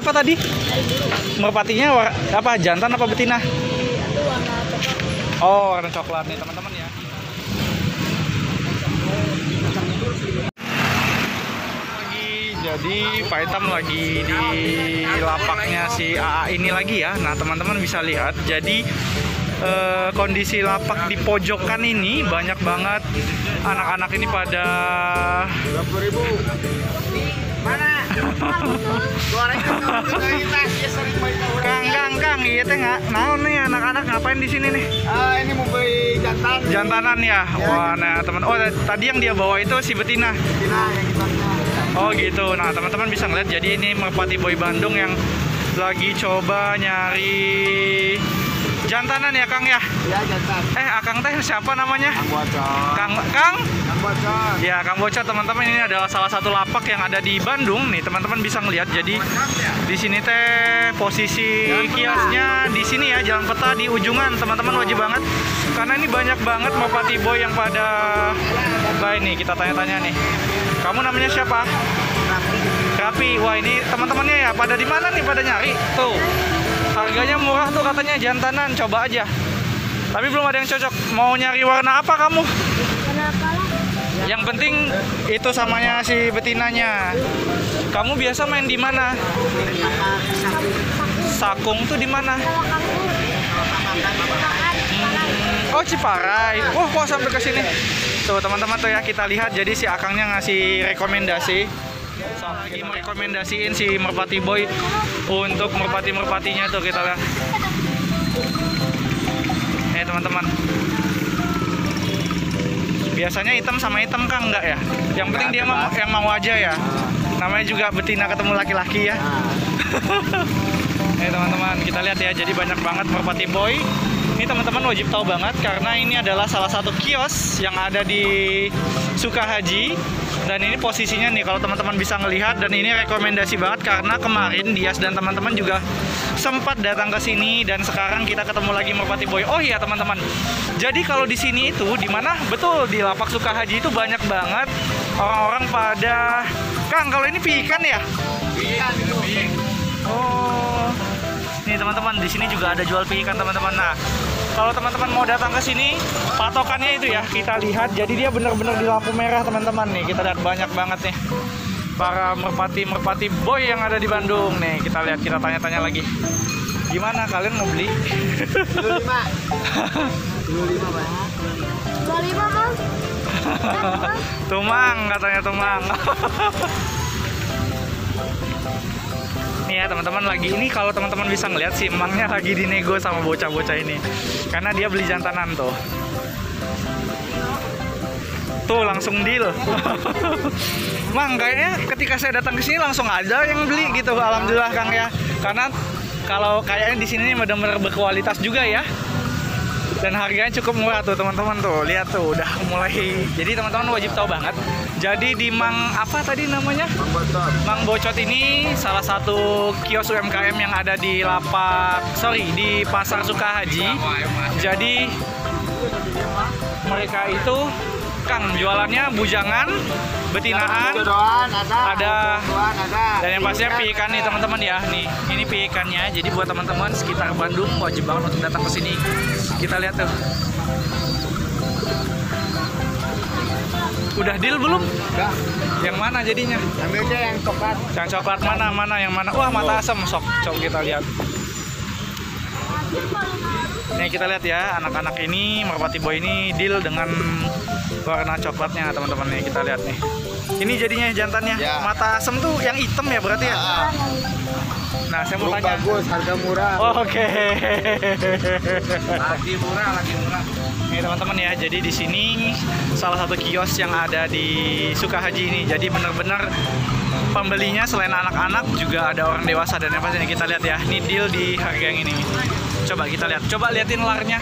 Apa tadi? Merpatinya war- apa jantan apa betina? Oh, warna coklat nih teman-teman ya. Lagi jadi Pak Itam lagi di lapaknya si AA ini lagi ya. Nah, teman-teman bisa lihat. Jadi eh, kondisi lapak di pojokan ini banyak banget anak-anak ini pada Kang, Kang, Kang, iya teh nggak naon nih anak-anak ngapain di sini nih? Ah, ini mau beli jantan. Jantanan ya. Wah, nah teman. Oh, tadi yang dia bawa itu si betina. Betina yang kita Oh gitu. Nah teman-teman bisa ngeliat. Jadi ini Merpati Boy Bandung yang lagi coba nyari jantanan ya Kang ya. Ya jantan. Eh Akang teh siapa namanya? Kang bocor. Kang Kang. Kang bocor. Ya Kang Bocor teman-teman ini adalah salah satu lapak yang ada di Bandung nih teman-teman bisa ngeliat. Jadi di sini teh posisi kiosnya di sini ya Jalan Peta di ujungan teman-teman wajib banget karena ini banyak banget Merpati Boy yang pada baik nih kita tanya-tanya nih. Kamu namanya siapa? Rapi. Wah ini teman-temannya ya pada di mana nih pada nyari? Tuh. Harganya murah tuh katanya jantanan. Coba aja. Tapi belum ada yang cocok. Mau nyari warna apa kamu? Kenapa lah? Yang penting itu samanya si betinanya. Kamu biasa main di mana? Sakung tuh di mana? Makan. Oh Ciparai. Wah kok sampai ke sini? Tuh teman-teman tuh ya kita lihat. Jadi si Akangnya ngasih rekomendasi. Lagi merekomendasiin si Merpati Boy untuk merpati-merpatinya tuh kita lihat. Nih teman-teman. Biasanya hitam sama hitam kan enggak ya? Yang penting dia mau, yang mau aja ya. Namanya juga betina ketemu laki-laki ya. Nih teman-teman, kita lihat ya. Jadi banyak banget merpati boy. Ini teman-teman wajib tahu banget karena ini adalah salah satu kios yang ada di Sukahaji. Dan ini posisinya nih kalau teman-teman bisa ngelihat dan ini rekomendasi banget karena kemarin Dias dan teman-teman juga sempat datang ke sini dan sekarang kita ketemu lagi merpati boy. Oh iya teman-teman. Jadi kalau di sini itu di mana betul di lapak Sukahaji itu banyak banget orang-orang pada Kang kalau ini piikan ya? Ikan itu. Oh. Nih teman-teman, di sini juga ada jual pie ikan teman-teman. Nah, kalau teman-teman mau datang ke sini, patokannya itu ya kita lihat. Jadi dia benar-benar di lampu merah teman-teman nih. Kita lihat banyak banget nih para merpati-merpati boy yang ada di Bandung nih. Kita lihat, kita tanya-tanya lagi. Gimana kalian mau beli? Dulu lima. Dulu lima pak. Dua lima bang. Tumang katanya Tumang. Nih ya teman-teman lagi ini kalau teman-teman bisa ngeliat si emangnya lagi dinego sama bocah-bocah ini. Karena dia beli jantanan tuh. Tuh langsung deal. Mang kayaknya ketika saya datang ke sini langsung ada yang beli gitu. Alhamdulillah Kang ya. Karena kalau kayaknya di sini benar-benar berkualitas juga ya dan harganya cukup murah tuh teman-teman tuh. Lihat tuh udah mulai. Jadi teman-teman wajib tahu banget. Jadi di Mang apa tadi namanya? Kang bocor. Mang Bocot ini salah satu kios UMKM yang ada di lapak sorry di Pasar Sukahaji. Jadi mereka itu Kang jualannya bujangan betinaan Jodohan ada. Ada. Jodohan ada. dan yang pastinya pie ikan nih teman-teman ya. Nih ini pie ikannya jadi buat teman-teman sekitar Bandung wajib banget untuk datang ke sini kita lihat tuh. Udah deal belum? Enggak. yang mana jadinya? Ambil aja yang coklat. yang coklat mana mana yang mana? Wah mata asam sok sok kita lihat. Nih kita lihat ya anak-anak ini merpati boy ini deal dengan warna coklatnya teman-teman. Nih kita lihat nih. Ini jadinya jantannya. Ya. mata asam tuh yang hitam ya berarti ya? Ah, nah saya mau Burung tanya bagus, harga murah. Oh, Oke. Lagi murah, lagi murah. Nih teman-teman ya, jadi di sini salah satu kios yang ada di Sukahaji ini. Jadi benar-benar pembelinya selain anak-anak juga ada orang dewasa dan apa sih kita lihat ya. Ini deal di harga yang ini. Coba kita lihat. Coba liatin larnya.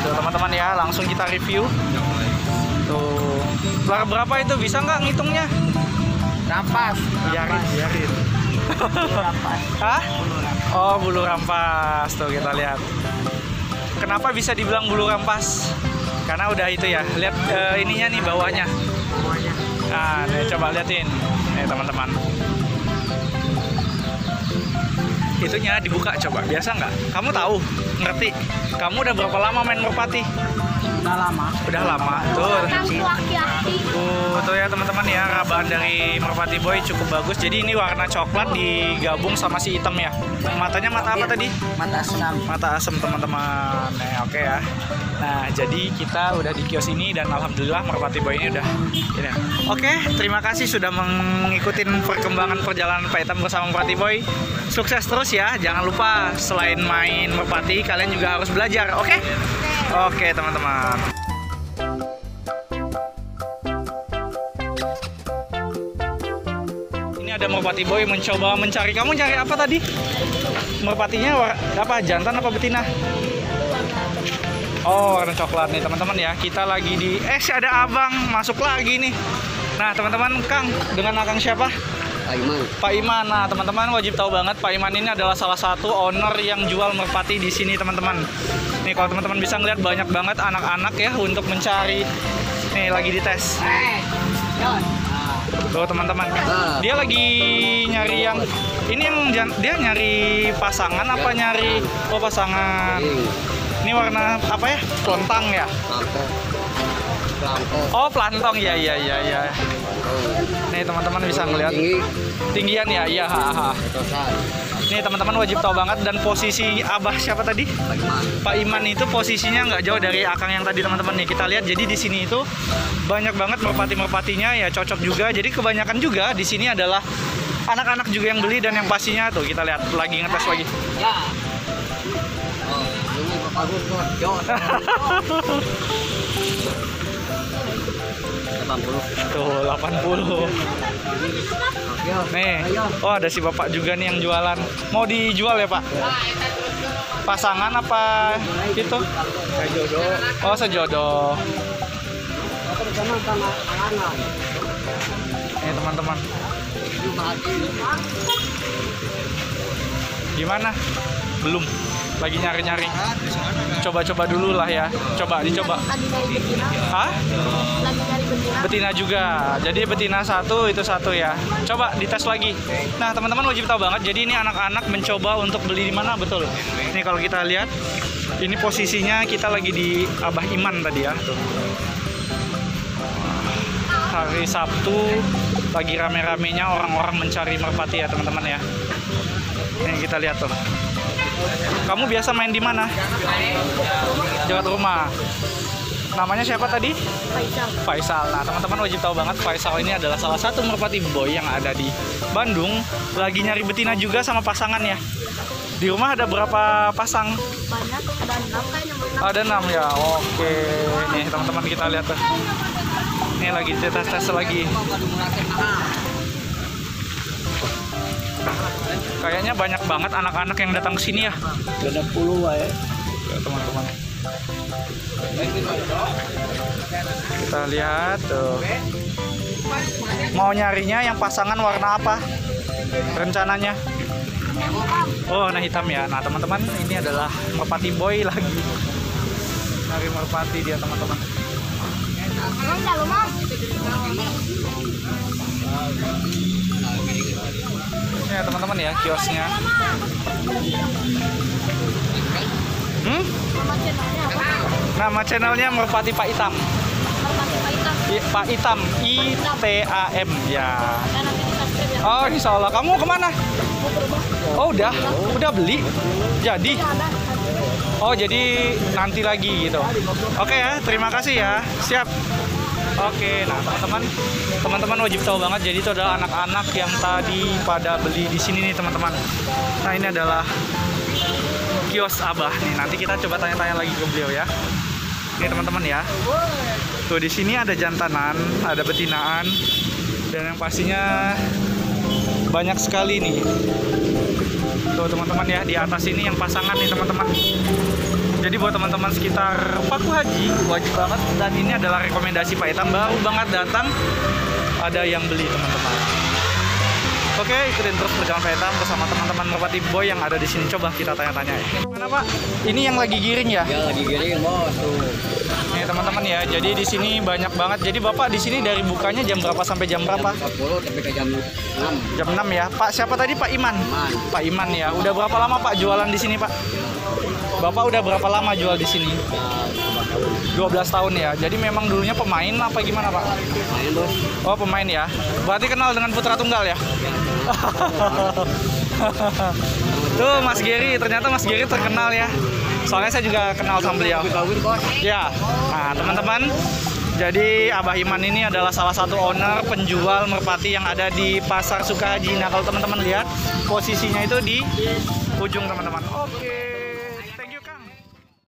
Tuh teman-teman ya, langsung kita review. Tuh. Lar berapa itu? Bisa nggak ngitungnya? Rampas. Biarin, biarin. Hah? Oh, bulu rampas. Tuh kita lihat. Kenapa bisa dibilang bulu rampas? Karena udah itu ya. Lihat eh, ininya nih bawahnya. Nah, nih coba liatin. Nih teman-teman. itunya dibuka coba. Biasa nggak? Kamu tahu? Ngerti? Kamu udah berapa lama main merpati? Udah lama. Udah lama. Tuh. Aku laki-laki. Tuh, tuh ya teman-teman ya rabahan dari Merpati Boy cukup bagus. Jadi ini warna coklat digabung sama si hitam ya. Matanya mata apa tadi? Mata asam. Mata asem teman-teman. Nah, oke ya. Nah, jadi kita udah di kios ini dan alhamdulillah Merpati Boy ini udah ini. Oke, terima kasih sudah mengikuti perkembangan perjalanan Pak Hitam bersama Merpati Boy. Sukses terus ya. Jangan lupa selain main Merpati, kalian juga harus belajar. Oke? Oke, teman-teman. Ini ada Merpati Boy mencoba mencari. Kamu cari apa tadi? Merpatinya apa? Jantan apa betina? Oh, warna coklat nih teman-teman ya. Kita lagi di eh si ada abang masuk lagi nih. Nah teman-teman Kang dengan Akang siapa? Aiman. Pak Iman. Nah teman-teman wajib tahu banget Pak Iman ini adalah salah satu owner yang jual merpati di sini teman-teman. Nih kalau teman-teman bisa ngeliat banyak banget anak-anak ya untuk mencari. Nih lagi dites. Tuh teman-teman. Dia lagi nyari yang ini yang dia nyari pasangan apa nyari oh pasangan. Ini warna apa ya? Pelontang ya. Oh, pelantong ya ya ya ya. Nih teman-teman bisa ngeliat Tinggi. tinggian ya. Iya, Nih teman-teman wajib tahu banget dan posisi Abah siapa tadi? Aiman. Pak Iman itu posisinya nggak jauh dari Akang yang tadi teman-teman nih kita lihat. Jadi di sini itu banyak banget merpati-merpatinya ya cocok juga. Jadi kebanyakan juga di sini adalah anak-anak juga yang beli dan yang pastinya tuh kita lihat lagi ngetes lagi. Ya. Oh, ini bagus. 80. Tuh 80. Yo. Nih, oh ada si bapak juga nih yang jualan. Mau dijual ya pak? Pasangan apa itu? Jodoh. Oh sejodoh. Apa bersama sama anak. Nih teman-teman, gimana? Belum. Lagi nyari-nyari. Coba-coba dulu lah ya. Coba dicoba. Hah? Betina. Juga. Jadi betina satu itu satu ya. Coba dites lagi. Nah teman-teman wajib tahu banget. Jadi ini anak-anak mencoba untuk beli di mana betul. Ini kalau kita lihat, ini posisinya kita lagi di Abah Iman tadi ya. Hari Sabtu lagi rame-ramenya orang-orang mencari merpati ya teman-teman ya. Ini kita lihat tuh. Kamu biasa main di mana? Dekat rumah. Namanya siapa tadi? Faisal. Faisal. Nah, teman-teman wajib tahu banget Faisal ini adalah salah satu merpati boy yang ada di Bandung. Lagi nyari betina juga sama pasangannya. Di rumah ada berapa pasang? Banyak. Ada enam kayaknya. Ada enam ya. Oke. Nih, teman-teman kita lihat tuh. Ini lagi tes-tes lagi. Kayaknya banyak banget anak-anak yang datang ke sini ya. Ada puluh ya. Ya, teman-teman. Kita lihat tuh. Mau nyarinya yang pasangan warna apa? Rencananya? Oh, warna hitam ya. Nah, teman-teman, ini adalah merpati boy lagi. Nyari merpati dia, teman-teman. Ini ya, teman-teman ya, kiosnya. Hmm? Nama channelnya apa? Nama channelnya Merpati Pak Hitam. Merpati Pak Hitam. I- Pak Hitam, I T A M ya. Ya. Oh, insya Allah. Kamu ke mana? Oh, udah. Udah beli? Jadi? Ya, ada. Oh, jadi nanti lagi gitu. Oke ya, terima kasih ya. Siap. Oke, nah teman-teman, teman-teman wajib tahu banget. Jadi itu adalah anak-anak yang tadi pada beli di sini nih teman-teman. Nah ini adalah kios Abah nih. Nanti kita coba tanya-tanya lagi ke beliau ya. Ini teman-teman ya. Tuh di sini ada jantanan, ada betinaan, dan yang pastinya banyak sekali nih. Tuh teman-teman ya di atas ini yang pasangan nih teman-teman. Jadi buat teman-teman sekitar Paku Haji wajib banget dan ini adalah rekomendasi Pak Itam baru banget datang ada yang beli teman-teman. Oke, ikutin terus perjalanan hitam bersama teman-teman Merpati Boy yang ada di sini. Coba kita tanya-tanya ya. Mana Pak? Ini yang lagi giring ya? Ya lagi giring bos tuh. Nih teman-teman ya. Jadi di sini banyak banget. Jadi Bapak di sini dari bukanya jam berapa sampai jam berapa? 40 tapi ke jam 6. Jam 6 ya. Pak siapa tadi Pak Iman? Iman. Pak Iman ya. Udah berapa lama Pak jualan di sini Pak? Bapak udah berapa lama jual di sini? Ya, 12 tahun ya. Jadi memang dulunya pemain apa gimana Pak? main bos. Oh pemain ya. Berarti kenal dengan Putra Tunggal ya? Tuh Mas Gary, ternyata Mas Gary terkenal ya. Soalnya saya juga kenal sama beliau. Ya, nah teman-teman, jadi Abah Iman ini adalah salah satu owner penjual merpati yang ada di Pasar Sukahaji. Nah kalau teman-teman lihat posisinya itu di ujung teman-teman. Oke.